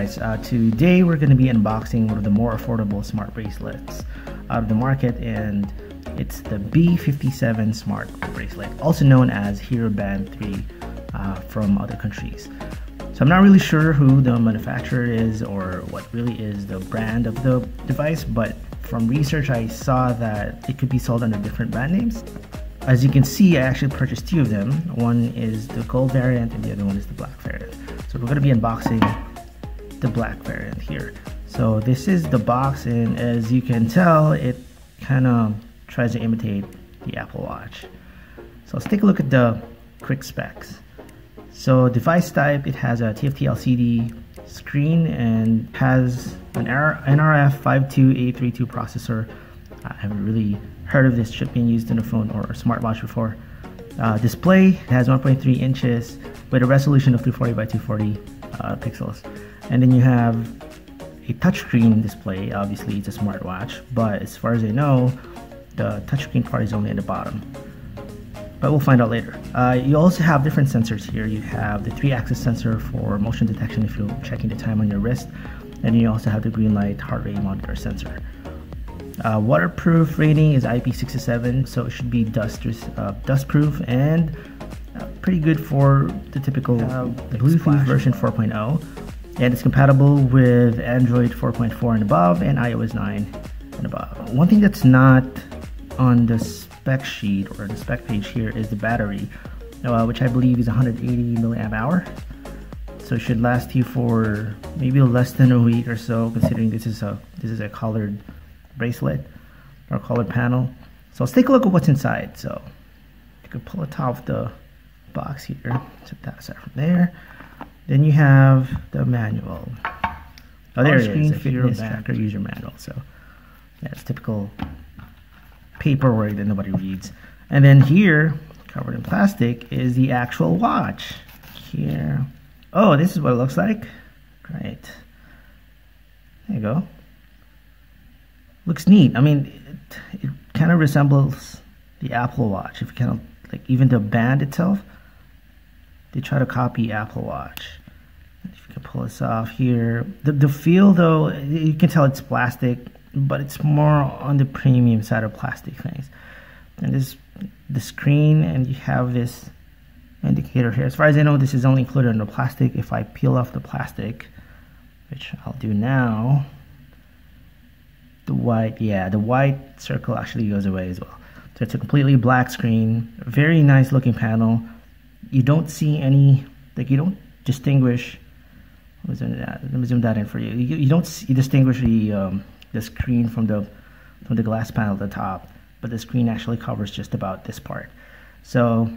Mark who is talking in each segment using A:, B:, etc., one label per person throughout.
A: guys, uh, today we're going to be unboxing one of the more affordable smart bracelets out of the market and it's the B57 smart bracelet, also known as Hero Band 3 uh, from other countries. So I'm not really sure who the manufacturer is or what really is the brand of the device, but from research I saw that it could be sold under different brand names. As you can see, I actually purchased two of them. One is the gold variant and the other one is the black variant. So we're going to be unboxing the black variant here. So this is the box and as you can tell, it kind of tries to imitate the Apple Watch. So let's take a look at the quick specs. So device type, it has a TFT LCD screen and has an NRF52832 processor. I haven't really heard of this chip being used in a phone or a smartwatch before. Uh, display has 1.3 inches with a resolution of 240 by 240 uh, pixels. And then you have a touchscreen display. Obviously, it's a smartwatch, but as far as I know, the touchscreen part is only at the bottom. But we'll find out later. Uh, you also have different sensors here. You have the three-axis sensor for motion detection if you're checking the time on your wrist, and you also have the green light heart rate monitor sensor. Uh, waterproof rating is IP67, so it should be dust uh, dust proof and uh, pretty good for the typical Bluetooth version 4.0. And it's compatible with Android 4.4 and above and iOS 9 and above. One thing that's not on the spec sheet or the spec page here is the battery, uh, which I believe is 180 milliamp hour. So it should last you for maybe less than a week or so, considering this is a this is a colored bracelet or colored panel. So let's take a look at what's inside. So you can pull it off the box here. Set that aside from there. Then you have the manual. Oh, there it is. The fitness tracker user manual. So it's typical paperwork that nobody reads. And then here, covered in plastic, is the actual watch. Here. Oh, this is what it looks like. Great. There you go looks neat. I mean, it, it kind of resembles the Apple Watch. If you kind of like even the band itself, they try to copy Apple Watch. If you can pull this off here, the the feel though, you can tell it's plastic, but it's more on the premium side of plastic things. And this the screen, and you have this indicator here. As far as I know, this is only included in the plastic. If I peel off the plastic, which I'll do now the white, yeah, the white circle actually goes away as well. So it's a completely black screen, very nice looking panel. You don't see any, like you don't distinguish, let me zoom that, let me zoom that in for you. You, you don't see, you distinguish the, um, the screen from the, from the glass panel at the top, but the screen actually covers just about this part. So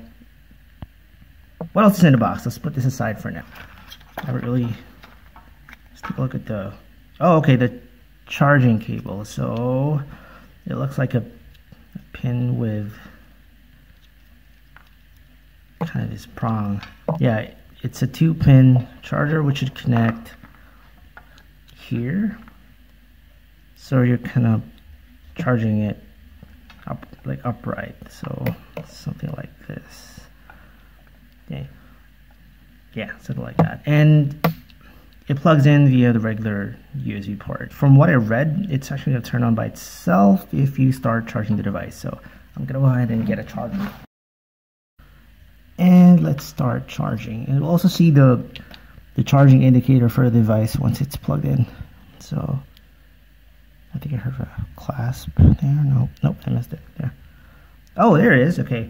A: what else is in the box? Let's put this aside for now. I haven't really, let's take a look at the, oh, okay, the charging cable. So it looks like a, a pin with kind of this prong. Yeah, it's a two pin charger which should connect here. So you're kind of charging it up like upright. So something like this. Okay. Yeah, something like that. And it plugs in via the regular USB port. From what I read, it's actually to turn on by itself if you start charging the device. So I'm to go ahead and get a charger. And let's start charging. And we'll also see the, the charging indicator for the device once it's plugged in. So I think I heard a clasp there. No, nope, I missed it there. Oh, there it is. Okay.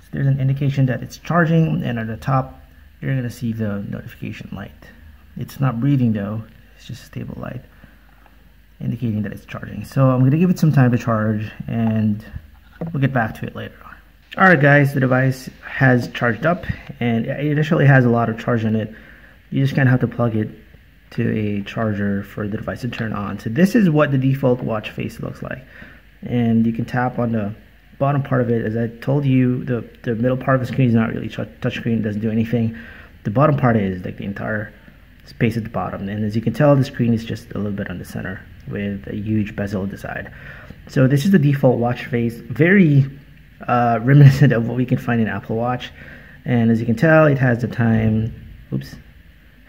A: So there's an indication that it's charging and at the top, you're going to see the notification light. It's not breathing though, it's just a stable light indicating that it's charging. So I'm gonna give it some time to charge and we'll get back to it later on. Alright guys, the device has charged up and it initially has a lot of charge in it. You just kind of have to plug it to a charger for the device to turn on. So this is what the default watch face looks like. And you can tap on the bottom part of it. As I told you, the, the middle part of the screen is not really touch screen, doesn't do anything. The bottom part is like the entire space at the bottom and as you can tell the screen is just a little bit on the center with a huge bezel at the side so this is the default watch face very uh, reminiscent of what we can find in Apple Watch and as you can tell it has the time oops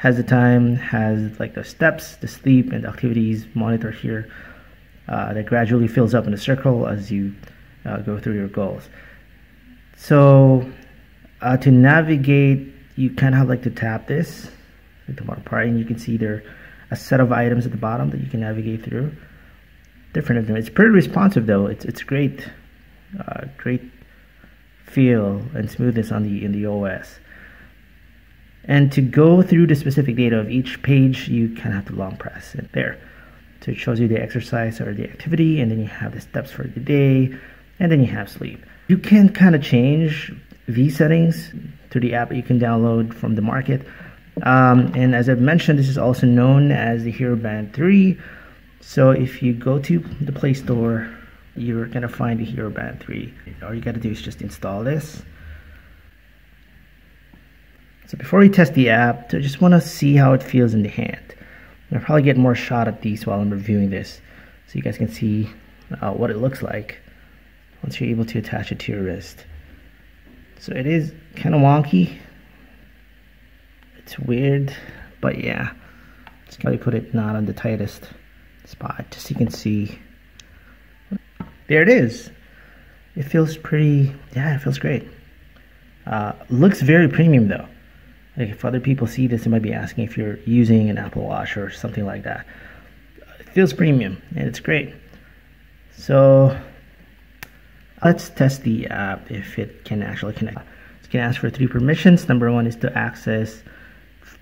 A: has the time, has like the steps, the sleep, and the activities monitor here uh, that gradually fills up in a circle as you uh, go through your goals. So uh, to navigate, you kind of have like to tap this, like the bottom part, and you can see there a set of items at the bottom that you can navigate through. Different of them. It's pretty responsive though. It's it's great, uh, great feel and smoothness on the in the OS. And to go through the specific data of each page, you kind of have to long press it there. So it shows you the exercise or the activity, and then you have the steps for the day, and then you have sleep. You can kind of change these settings through the app you can download from the market. Um, and as I've mentioned, this is also known as the Hero Band 3. So if you go to the Play Store, you're gonna find the Hero Band 3. All you gotta do is just install this. So before we test the app, I just wanna see how it feels in the hand. I'll probably get more shot at these while I'm reviewing this, so you guys can see uh, what it looks like once you're able to attach it to your wrist. So it is kind of wonky. It's weird, but yeah. Just gotta put it not on the tightest spot, just so you can see. There it is. It feels pretty, yeah, it feels great. Uh, looks very premium though. Like if other people see this, they might be asking if you're using an Apple Watch or something like that. It feels premium and it's great. So let's test the app if it can actually connect. It can ask for three permissions. Number one is to access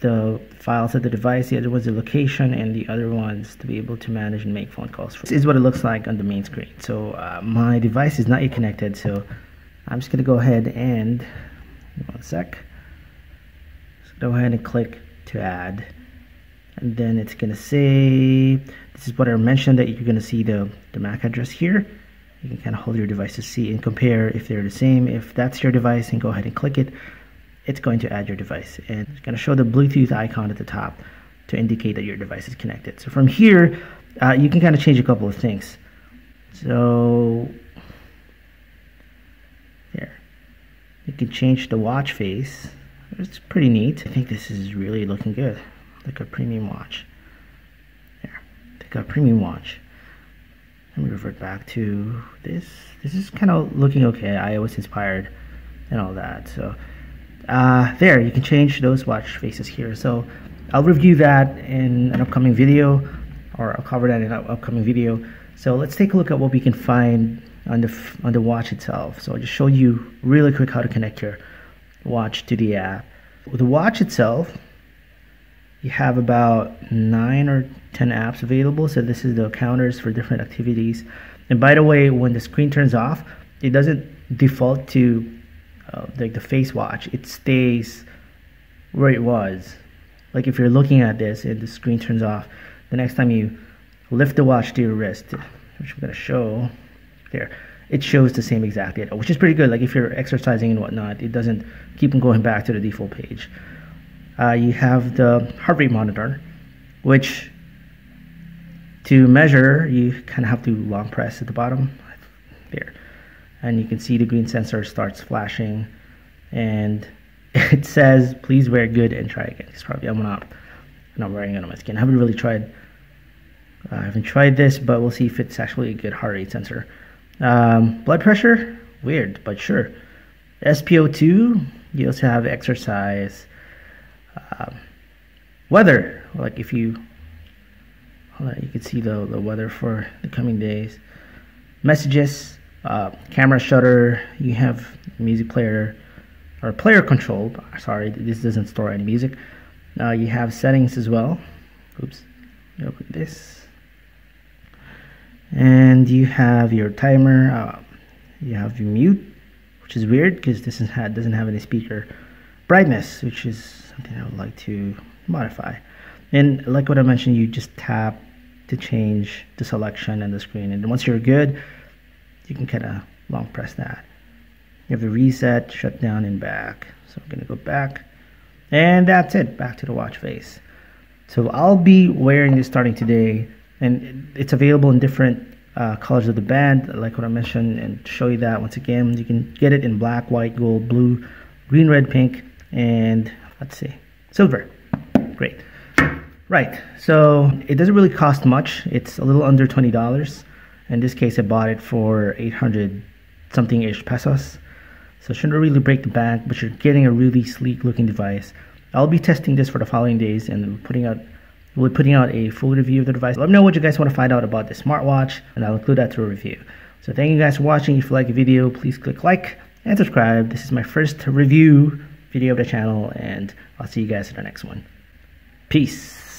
A: the files of the device, the other one's the location, and the other one's to be able to manage and make phone calls. This is what it looks like on the main screen. So uh, my device is not yet connected, so I'm just gonna go ahead and, one sec, just go ahead and click to add. And then it's gonna say, this is what I mentioned that you're gonna see the, the MAC address here. You can kind of hold your device to see and compare if they're the same. If that's your device, and go ahead and click it it's going to add your device and it's going to show the Bluetooth icon at the top to indicate that your device is connected. So from here, uh, you can kind of change a couple of things. So there, you can change the watch face. It's pretty neat. I think this is really looking good, like a premium watch. There, like a premium watch. Let me revert back to this. This is kind of looking okay. iOS inspired and all that. So uh, there you can change those watch faces here. So I'll review that in an upcoming video or I'll cover that in an upcoming video. So let's take a look at what we can find on the on the watch itself. So I'll just show you really quick how to connect your watch to the app. With the watch itself you have about nine or ten apps available. So this is the counters for different activities. And by the way when the screen turns off it doesn't default to uh, like the face watch, it stays where it was. Like if you're looking at this and the screen turns off, the next time you lift the watch to your wrist, which I'm gonna show there, it shows the same exact data, which is pretty good. Like if you're exercising and whatnot, it doesn't keep on going back to the default page. Uh, you have the heart rate monitor, which to measure, you kind of have to long press at the bottom there and you can see the green sensor starts flashing. And it says please wear good and try again. It's probably I'm not I'm not wearing it on my skin. I haven't really tried uh, I haven't tried this but we'll see if it's actually a good heart rate sensor. Um, blood pressure? Weird but sure. SpO2 you also have exercise. Um, weather like if you on, you can see the, the weather for the coming days. Messages uh, camera shutter, you have music player or player control. Sorry, this doesn't store any music. Uh, you have settings as well. Oops, open this, and you have your timer. Uh, you have your mute, which is weird because this doesn't have any speaker. Brightness, which is something I would like to modify. And like what I mentioned, you just tap to change the selection and the screen. And once you're good, you can kind of long press that. You have the reset, shut down, and back. So I'm going to go back. And that's it, back to the watch face. So I'll be wearing this starting today, and it's available in different uh, colors of the band, like what I mentioned, and show you that once again. You can get it in black, white, gold, blue, green, red, pink, and let's see, silver. Great. Right, so it doesn't really cost much. It's a little under $20. In this case, I bought it for 800 something ish pesos. So shouldn't really break the bank, but you're getting a really sleek looking device. I'll be testing this for the following days and putting out we'll be putting out a full review of the device. Let me know what you guys want to find out about the smartwatch, and I'll include that to a review. So thank you guys for watching. If you like the video, please click like and subscribe. This is my first review video of the channel, and I'll see you guys in the next one. Peace.